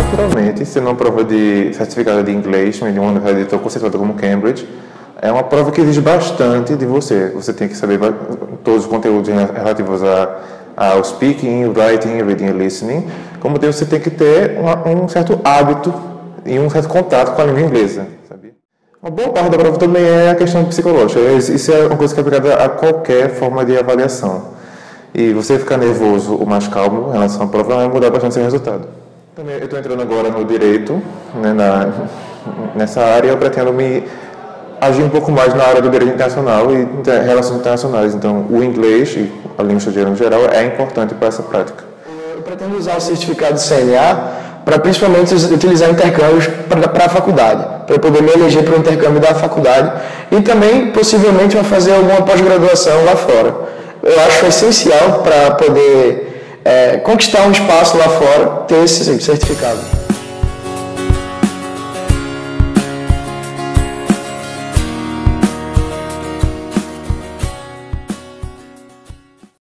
naturalmente, sendo uma prova de certificado de inglês, de uma universidade tão conceituada como Cambridge, é uma prova que exige bastante de você. Você tem que saber todos os conteúdos relativos a, ao speaking, writing, reading e listening, como você tem que ter um, um certo hábito e um certo contato com a língua inglesa. Uma boa parte da prova também é a questão psicológica. Isso é uma coisa que é aplicada a qualquer forma de avaliação. E você ficar nervoso ou mais calmo em relação à prova vai mudar bastante seu resultado. Eu estou entrando agora no direito, né, na, nessa área eu pretendo me agir um pouco mais na área do direito internacional e relações internacionais. Então, o inglês e a língua estrangeira no geral é importante para essa prática. Eu pretendo usar o certificado CNA para principalmente utilizar intercâmbios para a faculdade, para poder me eleger para o intercâmbio da faculdade e também possivelmente fazer alguma pós-graduação lá fora. Eu acho essencial para poder é, conquistar um espaço lá fora ter esse certificado.